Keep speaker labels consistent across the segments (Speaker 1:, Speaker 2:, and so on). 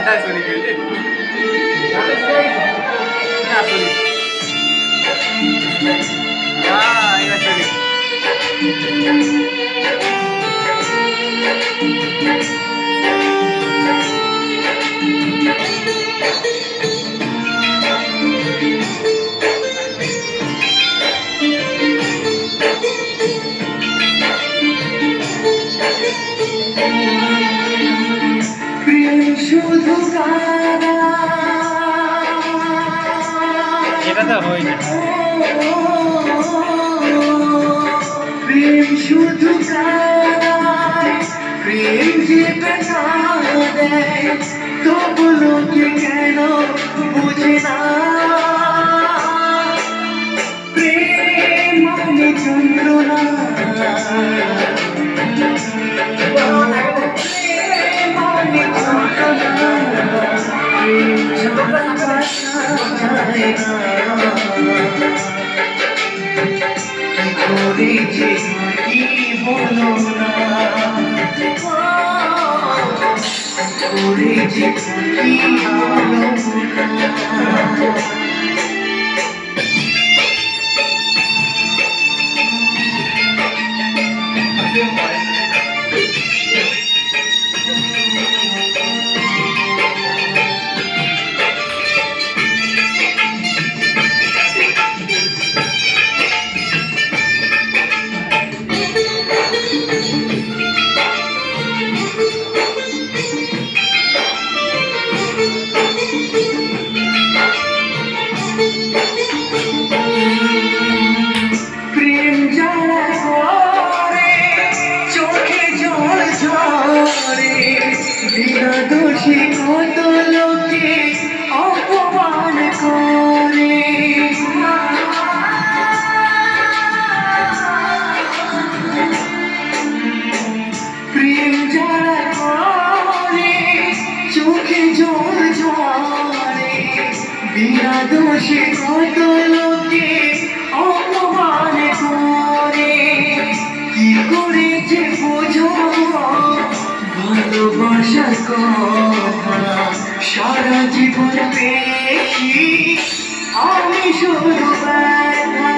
Speaker 1: घंटा सुनी गई जी ना सुनी हाँ ये
Speaker 2: सुनी Thank you. শুধু কারা
Speaker 1: এটা তো হয়েছে
Speaker 2: প্রেম শুধু কারায় প্রেম যে বেটা দেয় তবু লোকে কেন বুঝে না করেছে কি বলো না? করেছে কি বলো না? কত লোকে অপমান করে প্রেম যারা করে চোখে জোর ঝরে বিনা দোষে কত সারা জীবন পেয়েছি আমি শুধু মানে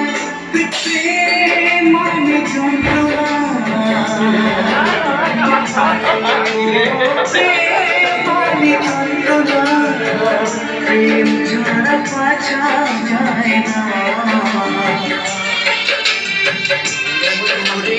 Speaker 2: প্রেম ছাড়া পাছা যায় না করে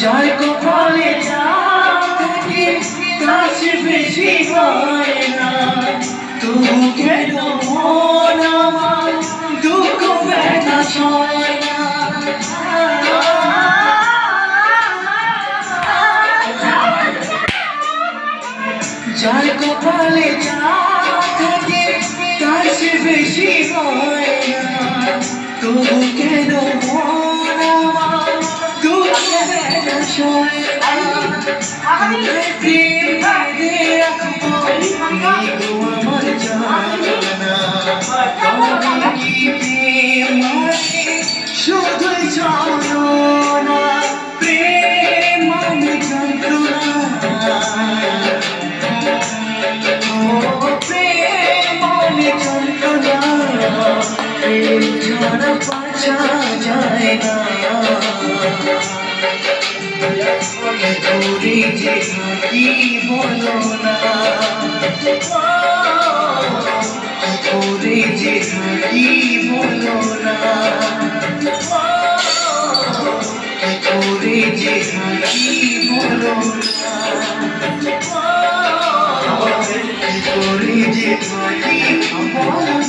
Speaker 2: জয় কপালে থাকে চেয়ে বেশি হয় না তবু কেন মন তবু কেন মন আমার দুঃখ সয় না প্রেম বাইরে রাখব আমার জানা শুধুই ছলনা ছাড়া বাঁচা যায় না দৌড়ে যে কি বলো না দৌড়ে যে কি বলো না দৌড়ে যে কি বলো না দৌড়ে যে কি বলো